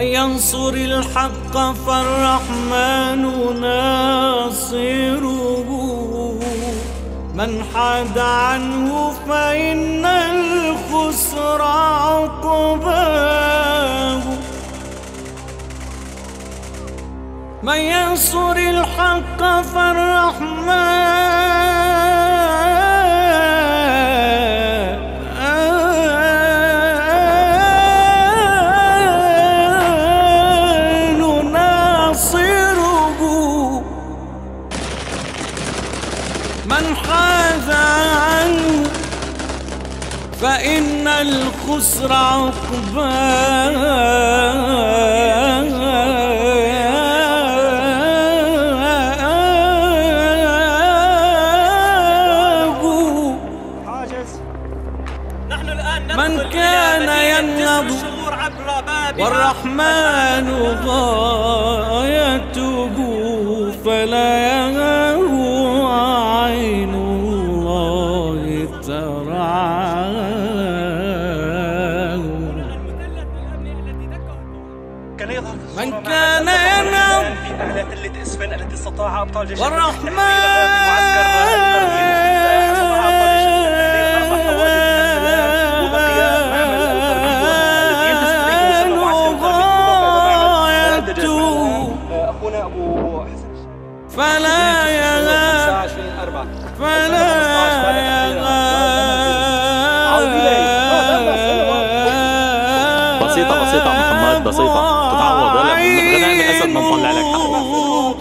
ينصر الحق فالرحمن ناصره. من حاد عنه فإن الخسر عقباه. من ينصر الحق فالرحمن من حاز عنه فإن الخسر عقباه. حاجز. نحن الآن ندخل من كان ينهض الشهور عبر بابها والرحمن غايته فلا الصورة من كان ينام في أعلى تلة إسفن التي استطاع أبطال جيش والرحمن تحويلها في معسكر بسيطة. تتعوض ولا غدا من أسد ما نطلع لك حقه